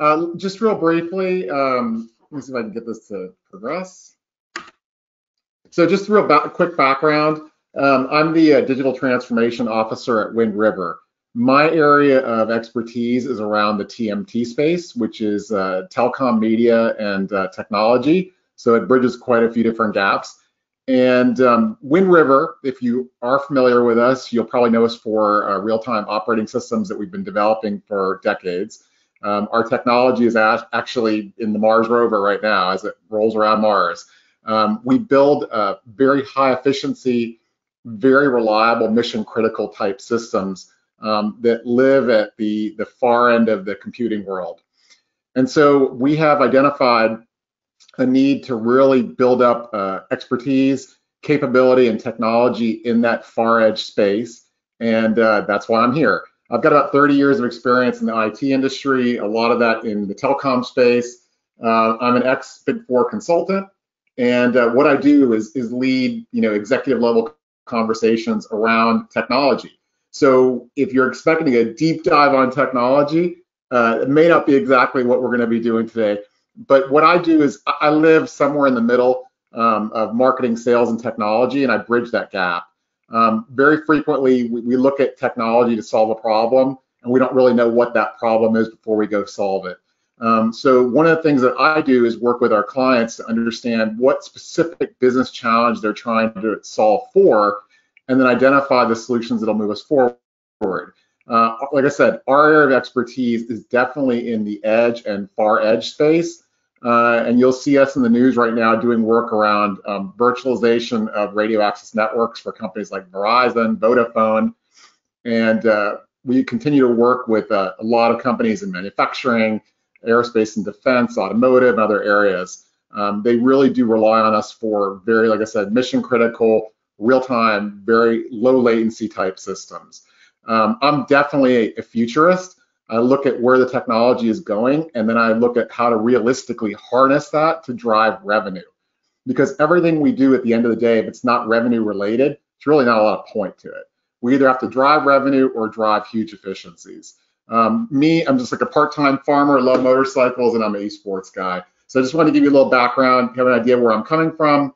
Um, just real briefly, um, let me see if I can get this to progress. So just real ba quick background. Um, I'm the uh, digital transformation officer at Wind River. My area of expertise is around the TMT space, which is uh, telecom, media, and uh, technology. So it bridges quite a few different gaps. And um, Wind River, if you are familiar with us, you'll probably know us for uh, real-time operating systems that we've been developing for decades. Um, our technology is actually in the Mars rover right now as it rolls around Mars. Um, we build uh, very high efficiency, very reliable mission critical type systems um, that live at the, the far end of the computing world. And so we have identified a need to really build up uh, expertise, capability, and technology in that far edge space. And uh, that's why I'm here. I've got about 30 years of experience in the IT industry, a lot of that in the telecom space. Uh, I'm an ex Big Four consultant, and uh, what I do is, is lead, you know, executive level conversations around technology. So if you're expecting a deep dive on technology, uh, it may not be exactly what we're going to be doing today. But what I do is I live somewhere in the middle um, of marketing, sales, and technology, and I bridge that gap. Um, very frequently, we, we, look at technology to solve a problem, and we don't really know what that problem is before we go solve it. Um, so one of the things that I do is work with our clients to understand what specific business challenge they're trying to solve for, and then identify the solutions that'll move us forward. Uh, like I said, our area of expertise is definitely in the edge and far edge space. Uh, and you'll see us in the news right now doing work around um, virtualization of radio access networks for companies like Verizon, Vodafone, and uh, we continue to work with uh, a lot of companies in manufacturing, aerospace and defense, automotive, and other areas. Um, they really do rely on us for very, like I said, mission critical, real time, very low latency type systems. Um, I'm definitely a, a futurist. I look at where the technology is going, and then I look at how to realistically harness that to drive revenue. Because everything we do at the end of the day, if it's not revenue related, it's really not a lot of point to it. We either have to drive revenue or drive huge efficiencies. Um, me, I'm just like a part-time farmer, love motorcycles, and I'm an esports guy. So I just want to give you a little background, have an idea where I'm coming from.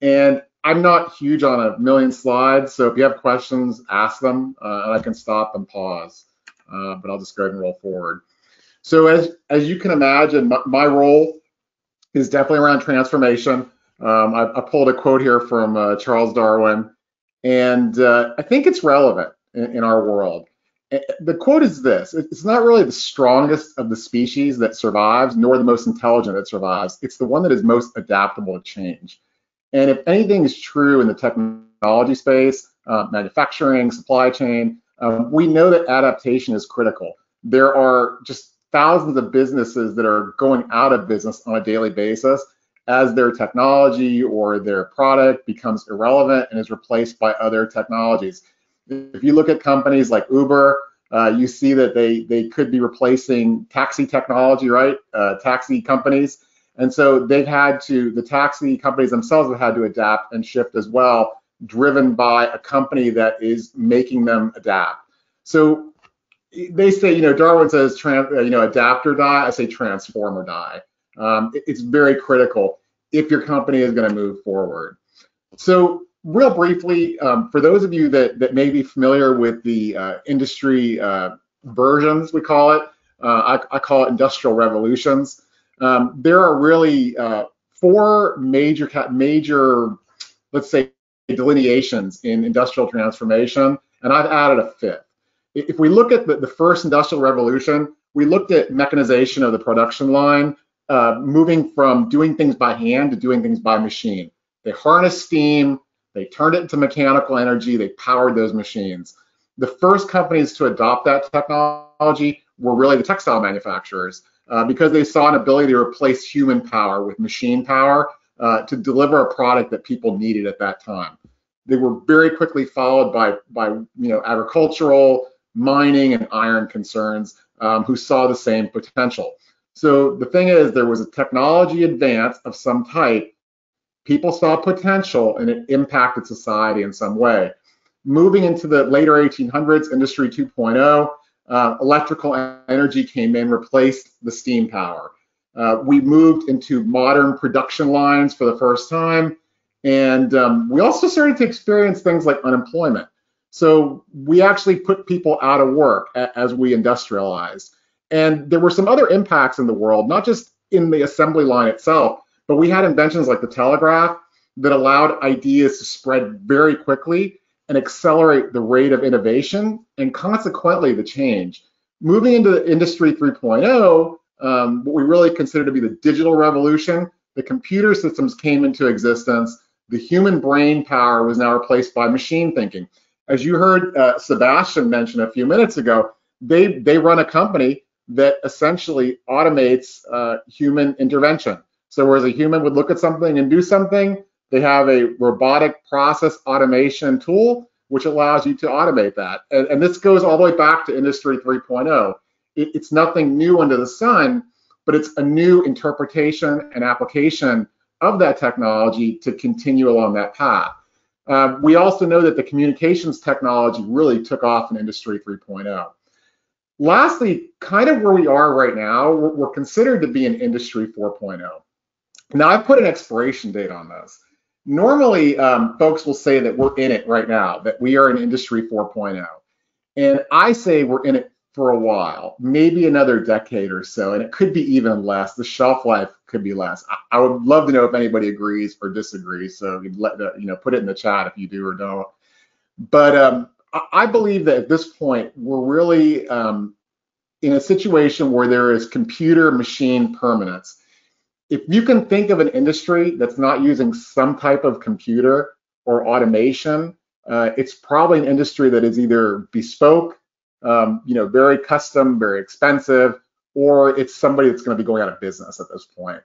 And I'm not huge on a million slides, so if you have questions, ask them, uh, and I can stop and pause uh, but I'll just go ahead and roll forward. So as, as you can imagine, my, my role is definitely around transformation. Um, I, I, pulled a quote here from uh, Charles Darwin, and uh, I think it's relevant in, in, our world. The quote is this, it's not really the strongest of the species that survives, nor the most intelligent that survives. It's the one that is most adaptable to change. And if anything is true in the technology space, uh, manufacturing, supply chain, um, we know that adaptation is critical. There are just thousands of businesses that are going out of business on a daily basis as their technology or their product becomes irrelevant and is replaced by other technologies. If you look at companies like Uber, uh, you see that they they could be replacing taxi technology, right? Uh, taxi companies, and so they've had to the taxi companies themselves have had to adapt and shift as well driven by a company that is making them adapt. So they say, you know, Darwin says, uh, you know, adapt or die. I say transform or die. Um, it's very critical if your company is going to move forward. So real briefly, um, for those of you that, that may be familiar with the uh, industry uh, versions, we call it, uh, I, I, call it industrial revolutions. Um, there are really uh, four major, major, let's say, delineations in industrial transformation, and I've added a fifth. If we look at the, the first industrial revolution, we looked at mechanization of the production line, uh, moving from doing things by hand to doing things by machine. They harnessed steam, they turned it into mechanical energy, they powered those machines. The first companies to adopt that technology were really the textile manufacturers uh, because they saw an ability to replace human power with machine power uh, to deliver a product that people needed at that time. They were very quickly followed by, by you know, agricultural, mining, and iron concerns um, who saw the same potential. So the thing is, there was a technology advance of some type. People saw potential and it impacted society in some way. Moving into the later 1800s, Industry 2.0, uh, electrical energy came in, replaced the steam power. Uh, we moved into modern production lines for the first time. And um, we also started to experience things like unemployment. So we actually put people out of work as we industrialized. And there were some other impacts in the world, not just in the assembly line itself, but we had inventions like the telegraph that allowed ideas to spread very quickly and accelerate the rate of innovation and consequently the change. Moving into the Industry 3.0, um, what we really consider to be the digital revolution, the computer systems came into existence. The human brain power was now replaced by machine thinking. As you heard uh, Sebastian mention a few minutes ago, they, they run a company that essentially automates uh, human intervention. So whereas a human would look at something and do something, they have a robotic process automation tool which allows you to automate that. And, and this goes all the way back to Industry 3.0. It, it's nothing new under the sun, but it's a new interpretation and application of that technology to continue along that path. Um, we also know that the communications technology really took off in Industry 3.0. Lastly, kind of where we are right now, we're, we're considered to be in Industry 4.0. Now, I've put an expiration date on this. Normally, um, folks will say that we're in it right now, that we are in Industry 4.0. And I say we're in it for a while, maybe another decade or so, and it could be even less. The shelf life could be less. I, I would love to know if anybody agrees or disagrees. So let the, you know put it in the chat if you do or don't. But um, I believe that at this point we're really um, in a situation where there is computer machine permanence if you can think of an industry that's not using some type of computer or automation, uh, it's probably an industry that is either bespoke, um, you know, very custom, very expensive, or it's somebody that's going to be going out of business at this point.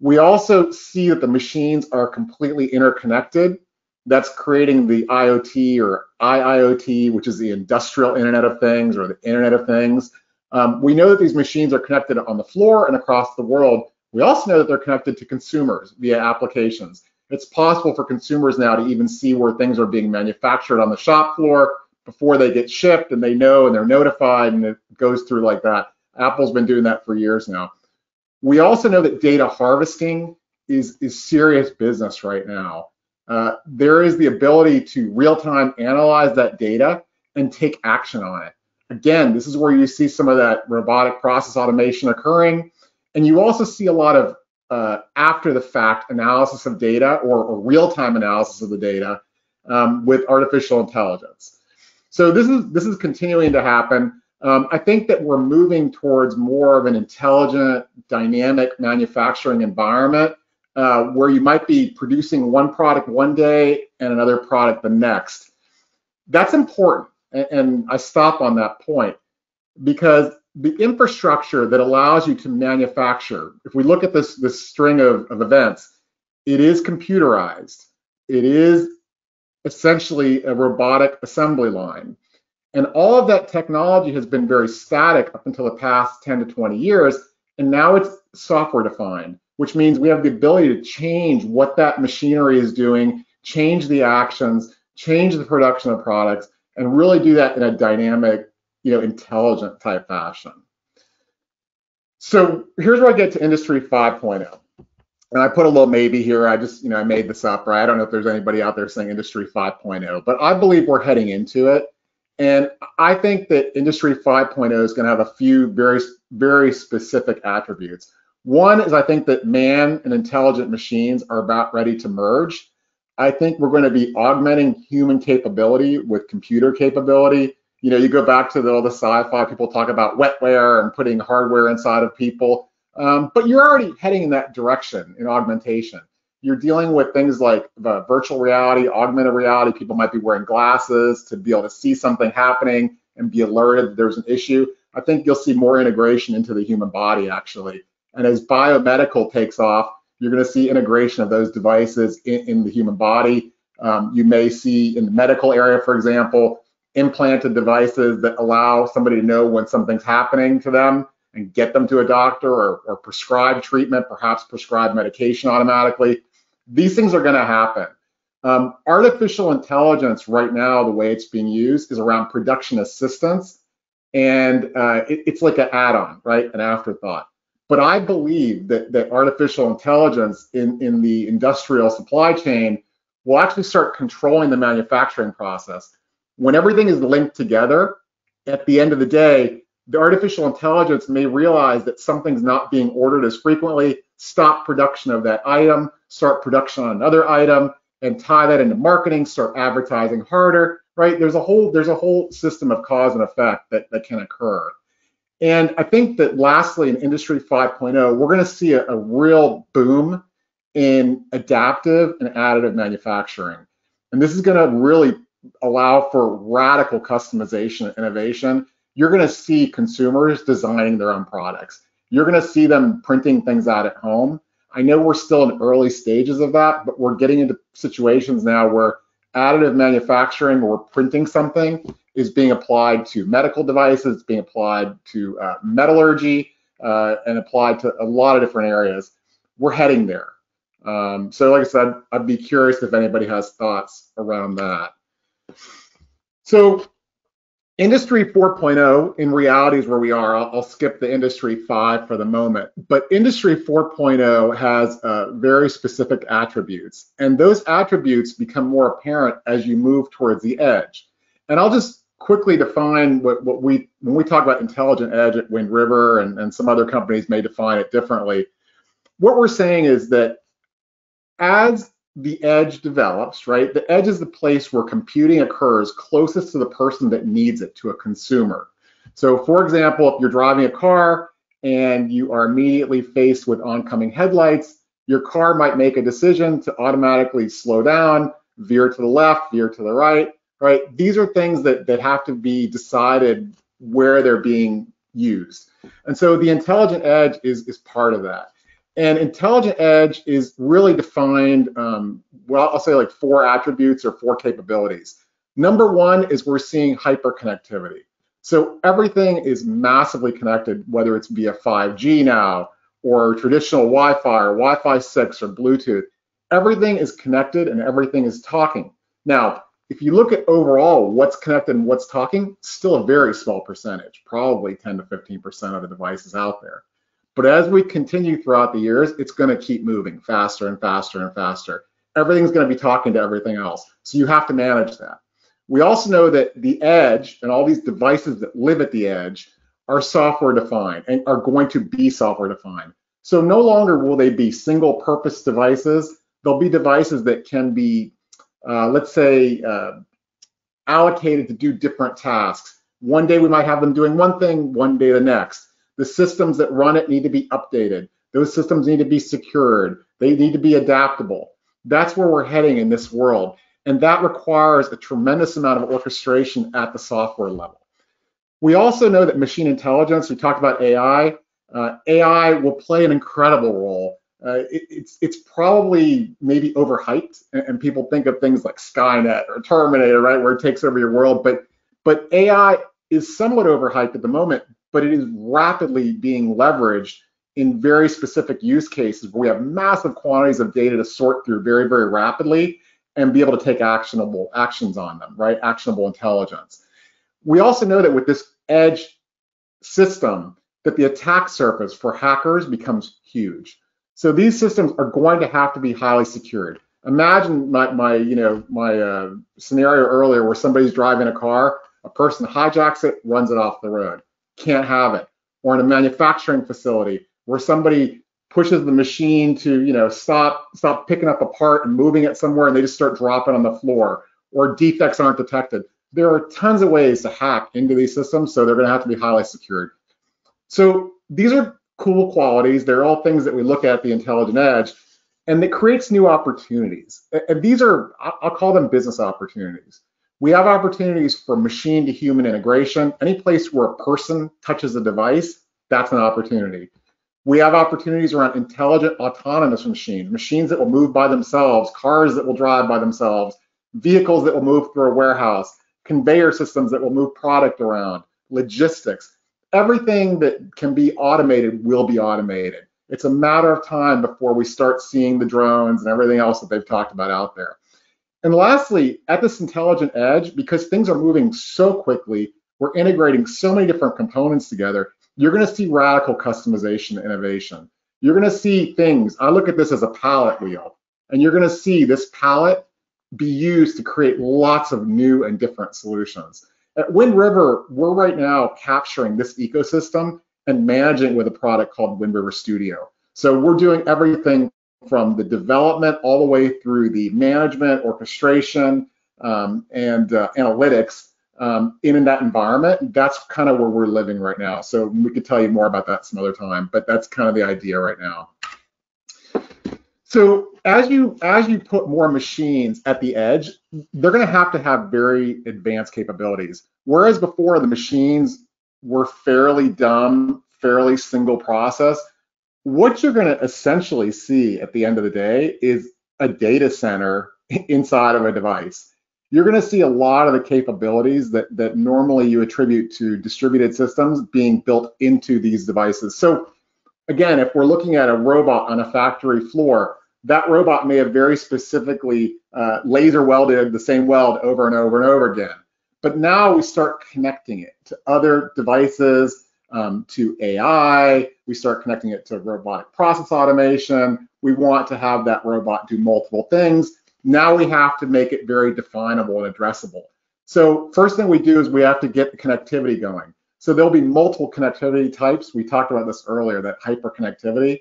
We also see that the machines are completely interconnected. That's creating the IoT or IIoT, which is the industrial Internet of Things or the Internet of Things. Um, we know that these machines are connected on the floor and across the world, we also know that they're connected to consumers via applications. It's possible for consumers now to even see where things are being manufactured on the shop floor before they get shipped and they know and they're notified and it goes through like that. Apple's been doing that for years now. We also know that data harvesting is, is serious business right now. Uh, there is the ability to real-time analyze that data and take action on it. Again, this is where you see some of that robotic process automation occurring. And you also see a lot of uh, after the fact analysis of data or, or real time analysis of the data um, with artificial intelligence. So this is this is continuing to happen. Um, I think that we're moving towards more of an intelligent, dynamic manufacturing environment uh, where you might be producing one product one day and another product the next. That's important, and, and I stop on that point because the infrastructure that allows you to manufacture, if we look at this, this string of, of events, it is computerized. It is essentially a robotic assembly line. And all of that technology has been very static up until the past 10 to 20 years. And now it's software defined, which means we have the ability to change what that machinery is doing, change the actions, change the production of products, and really do that in a dynamic you know, intelligent type fashion. So here's where I get to Industry 5.0. And I put a little maybe here. I just, you know, I made this up, right? I don't know if there's anybody out there saying Industry 5.0, but I believe we're heading into it. And I think that Industry 5.0 is going to have a few very, very specific attributes. One is I think that man and intelligent machines are about ready to merge. I think we're going to be augmenting human capability with computer capability you know, you go back to the, all the sci-fi, people talk about wetware and putting hardware inside of people, um, but you're already heading in that direction in augmentation. You're dealing with things like the virtual reality, augmented reality. People might be wearing glasses to be able to see something happening and be alerted that there's an issue. I think you'll see more integration into the human body actually. And as biomedical takes off, you're going to see integration of those devices in, in the human body. Um, you may see in the medical area, for example, implanted devices that allow somebody to know when something's happening to them and get them to a doctor or, or prescribe treatment, perhaps prescribe medication automatically. These things are going to happen. Um, artificial intelligence right now, the way it's being used is around production assistance and uh, it, it's like an add-on, right, an afterthought. But I believe that that artificial intelligence in in the industrial supply chain will actually start controlling the manufacturing process. When everything is linked together, at the end of the day, the artificial intelligence may realize that something's not being ordered as frequently, stop production of that item, start production on another item, and tie that into marketing, start advertising harder, right? There's a whole there's a whole system of cause and effect that, that can occur. And I think that lastly, in Industry 5.0, we're going to see a, a real boom in adaptive and additive manufacturing. And this is going to really allow for radical customization and innovation. You're going to see consumers designing their own products. You're going to see them printing things out at home. I know we're still in early stages of that, but we're getting into situations now where additive manufacturing or printing something is being applied to medical devices, it's being applied to uh, metallurgy, uh, and applied to a lot of different areas. We're heading there. Um, so like I said, I'd be curious if anybody has thoughts around that. So Industry 4.0 in reality is where we are. I'll, I'll, skip the Industry 5 for the moment. But Industry 4.0 has uh, very specific attributes, and those attributes become more apparent as you move towards the edge. And I'll just quickly define what, what we, when we talk about intelligent edge at Wind River, and, and some other companies may define it differently. What we're saying is that as the edge develops, right? The edge is the place where computing occurs closest to the person that needs it, to a consumer. So for example, if you're driving a car and you are immediately faced with oncoming headlights, your car might make a decision to automatically slow down, veer to the left, veer to the right, right? These are things that, that have to be decided where they're being used. And so the intelligent edge is, is part of that. And intelligent edge is really defined, um, well, I'll say like four attributes or four capabilities. Number one is we're seeing hyperconnectivity. So everything is massively connected, whether it's via 5G now or traditional Wi-Fi or Wi-Fi 6 or Bluetooth. Everything is connected and everything is talking. Now, if you look at overall what's connected and what's talking, still a very small percentage, probably 10 to 15% of the devices out there. But as we continue throughout the years, it's going to keep moving faster and faster and faster. Everything's going to be talking to everything else. So you have to manage that. We also know that the edge and all these devices that live at the edge are software defined and are going to be software defined. So no longer will they be single purpose devices. They'll be devices that can be, uh, let's say, uh, allocated to do different tasks. One day we might have them doing one thing, one day the next. The systems that run it need to be updated. Those systems need to be secured. They need to be adaptable. That's where we're heading in this world. And that requires a tremendous amount of orchestration at the software level. We also know that machine intelligence, we talked about AI, uh, AI will play an incredible role. Uh, it, it's, it's probably maybe overhyped and, and, people think of things like Skynet or Terminator, right, where it takes over your world. But, but AI is somewhat overhyped at the moment, but it is rapidly being leveraged in very specific use cases where we have massive quantities of data to sort through very, very rapidly and be able to take actionable actions on them, right? Actionable intelligence. We also know that with this edge system, that the attack surface for hackers becomes huge. So these systems are going to have to be highly secured. Imagine my, my you know, my uh, scenario earlier where somebody's driving a car, a person hijacks it, runs it off the road can't have it. Or in a manufacturing facility where somebody pushes the machine to, you know, stop stop picking up a part and moving it somewhere and they just start dropping on the floor or defects aren't detected. There are tons of ways to hack into these systems, so they're going to have to be highly secured. So these are cool qualities. They're all things that we look at the intelligent edge, and it creates new opportunities. And these are, I'll call them business opportunities. We have opportunities for machine to human integration. Any place where a person touches a device, that's an opportunity. We have opportunities around intelligent autonomous machines, machines that will move by themselves, cars that will drive by themselves, vehicles that will move through a warehouse, conveyor systems that will move product around, logistics. Everything that can be automated will be automated. It's a matter of time before we start seeing the drones and everything else that they've talked about out there. And lastly, at this intelligent edge, because things are moving so quickly, we're integrating so many different components together, you're going to see radical customization innovation. You're going to see things. I look at this as a palette wheel, and you're going to see this palette be used to create lots of new and different solutions. At Wind River, we're right now capturing this ecosystem and managing with a product called Wind River Studio. So we're doing everything from the development all the way through the management, orchestration, um, and uh, analytics um, in that environment. That's kind of where we're living right now. So we could tell you more about that some other time, but that's kind of the idea right now. So as you as you put more machines at the edge, they're going to have to have very advanced capabilities. Whereas before the machines were fairly dumb, fairly single process, what you're going to essentially see at the end of the day is a data center inside of a device. You're going to see a lot of the capabilities that, that normally you attribute to distributed systems being built into these devices. So again, if we're looking at a robot on a factory floor, that robot may have very specifically uh, laser welded the same weld over and over and over again. But now we start connecting it to other devices, um, to AI. We start connecting it to robotic process automation. We want to have that robot do multiple things. Now we have to make it very definable and addressable. So first thing we do is we have to get the connectivity going. So there'll be multiple connectivity types. We talked about this earlier, that hyperconnectivity.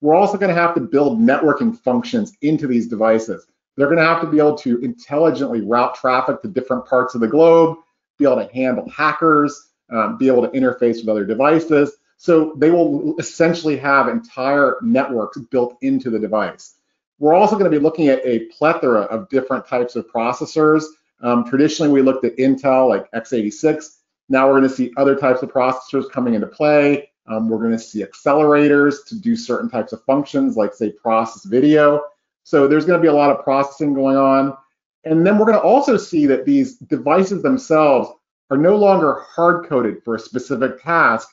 We're also going to have to build networking functions into these devices. They're going to have to be able to intelligently route traffic to different parts of the globe, be able to handle hackers, um, be able to interface with other devices. So they will essentially have entire networks built into the device. We're also going to be looking at a plethora of different types of processors. Um, traditionally, we looked at Intel like x86. Now we're going to see other types of processors coming into play. Um, we're going to see accelerators to do certain types of functions like say process video. So there's going to be a lot of processing going on. And then we're going to also see that these devices themselves are no longer hard coded for a specific task.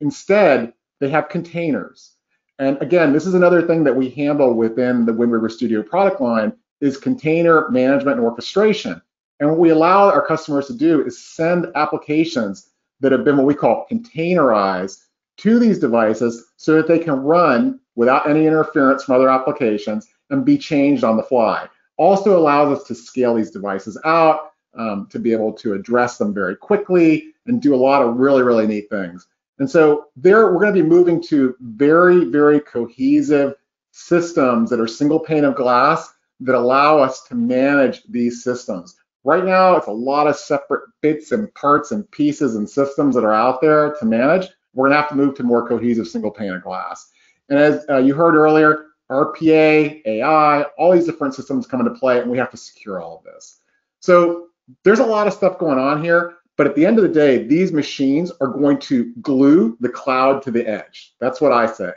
Instead, they have containers. And again, this is another thing that we handle within the Wind River Studio product line is container management and orchestration. And what we allow our customers to do is send applications that have been what we call containerized to these devices so that they can run without any interference from other applications and be changed on the fly. Also allows us to scale these devices out um, to be able to address them very quickly and do a lot of really, really neat things. And so there, we're going to be moving to very, very cohesive systems that are single pane of glass that allow us to manage these systems. Right now, it's a lot of separate bits and parts and pieces and systems that are out there to manage. We're going to have to move to more cohesive single pane of glass. And as uh, you heard earlier, RPA, AI, all these different systems come into play, and we have to secure all of this. So there's a lot of stuff going on here, but at the end of the day, these machines are going to glue the cloud to the edge. That's what I say.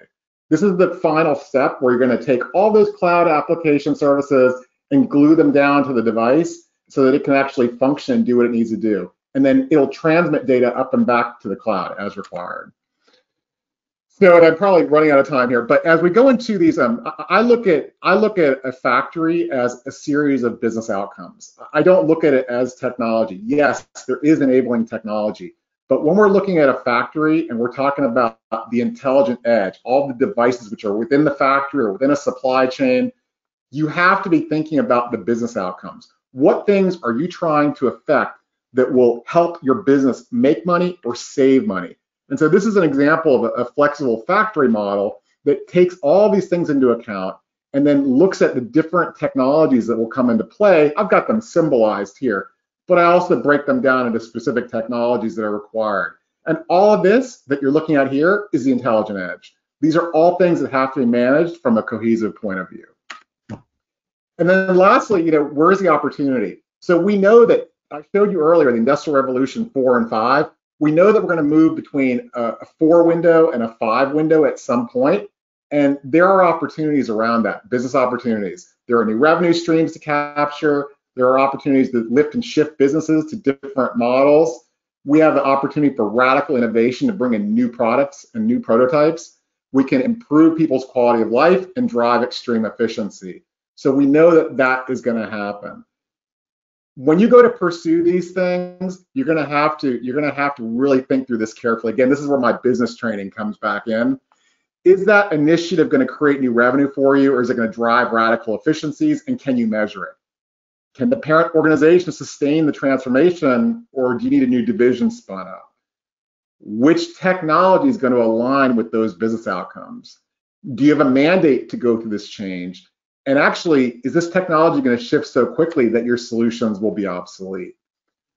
This is the final step where you're going to take all those cloud application services and glue them down to the device so that it can actually function and do what it needs to do. And then it'll transmit data up and back to the cloud as required. So I'm probably running out of time here, but as we go into these, um, I look at I look at a factory as a series of business outcomes. I don't look at it as technology. Yes, there is enabling technology, but when we're looking at a factory and we're talking about the intelligent edge, all the devices which are within the factory or within a supply chain, you have to be thinking about the business outcomes. What things are you trying to affect that will help your business make money or save money? And so this is an example of a, a flexible factory model that takes all these things into account and then looks at the different technologies that will come into play. I've got them symbolized here, but I also break them down into specific technologies that are required. And all of this that you're looking at here is the intelligent edge. These are all things that have to be managed from a cohesive point of view. And then lastly, you know, where's the opportunity? So we know that I showed you earlier the Industrial Revolution 4 and 5 we know that we're going to move between a, a four window and a five window at some point, and there are opportunities around that, business opportunities. There are new revenue streams to capture. There are opportunities to lift and shift businesses to different models. We have the opportunity for radical innovation to bring in new products and new prototypes. We can improve people's quality of life and drive extreme efficiency. So we know that that is going to happen. When you go to pursue these things, you're going to have to you're going to have to really think through this carefully. Again, this is where my business training comes back in. Is that initiative going to create new revenue for you, or is it going to drive radical efficiencies? And can you measure it? Can the parent organization sustain the transformation, or do you need a new division spun up? Which technology is going to align with those business outcomes? Do you have a mandate to go through this change? And actually, is this technology going to shift so quickly that your solutions will be obsolete?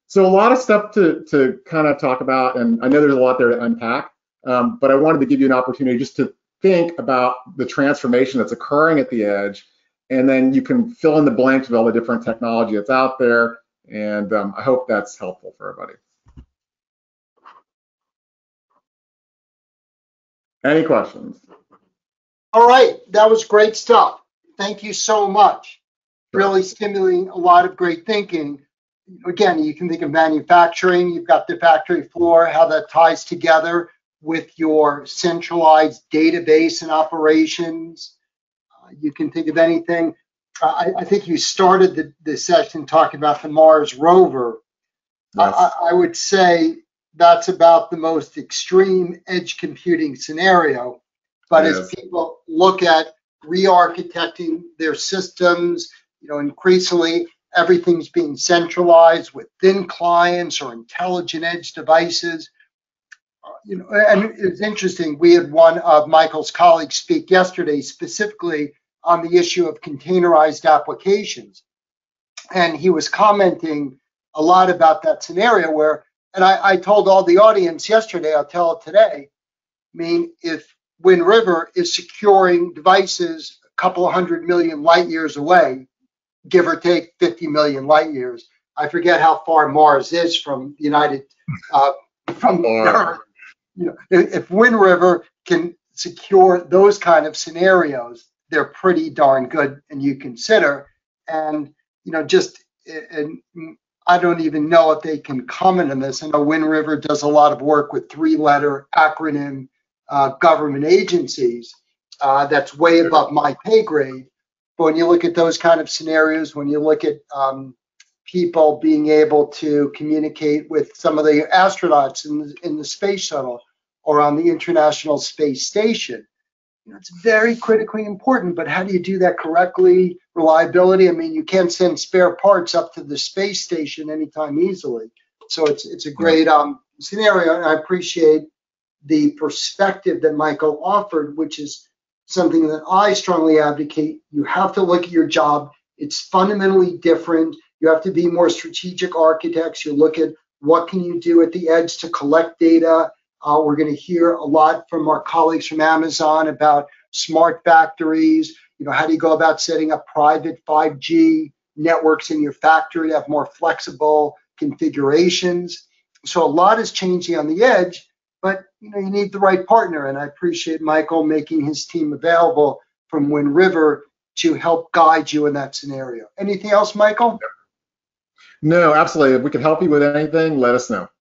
So a lot of stuff to, to kind of talk about, and I know there's a lot there to unpack, um, but I wanted to give you an opportunity just to think about the transformation that's occurring at the edge, and then you can fill in the blanks with all the different technology that's out there, and um, I hope that's helpful for everybody. Any questions? All right, that was great stuff. Thank you so much. Really stimulating a lot of great thinking. Again, you can think of manufacturing, you've got the factory floor, how that ties together with your centralized database and operations. Uh, you can think of anything. Uh, I, I, think you started the, the, session talking about the Mars rover. Yes. I, I would say that's about the most extreme edge computing scenario. But yes. as people look at re-architecting their systems. You know, increasingly everything's being centralized with thin clients or intelligent edge devices. Uh, you know, and it's interesting. We had one of Michael's colleagues speak yesterday specifically on the issue of containerized applications, and he was commenting a lot about that scenario where. And I, I told all the audience yesterday, I'll tell it today. I mean, if Wind River is securing devices a couple hundred million light years away, give or take 50 million light years. I forget how far Mars is from the United, uh, from Earth. You know, if Wind River can secure those kind of scenarios, they're pretty darn good, and you consider. And you know, just and I don't even know if they can comment on this. I know Wind River does a lot of work with three-letter acronym uh, government agencies. Uh, that's way above my pay grade. But when you look at those kind of scenarios, when you look at um, people being able to communicate with some of the astronauts in the, in the space shuttle or on the International Space Station, you know, it's very critically important. But how do you do that correctly? Reliability. I mean, you can't send spare parts up to the space station anytime easily. So it's it's a great um, scenario, and I appreciate the perspective that Michael offered, which is something that I strongly advocate. You have to look at your job. It's fundamentally different. You have to be more strategic architects. You look at what can you do at the edge to collect data. Uh, we're going to hear a lot from our colleagues from Amazon about smart factories. You know, how do you go about setting up private 5G networks in your factory to have more flexible configurations? So a lot is changing on the edge, but you know you need the right partner. And i appreciate michael making his team available from wind river to help guide you in that scenario. Anything else michael? No absolutely. If we can help you with anything let us know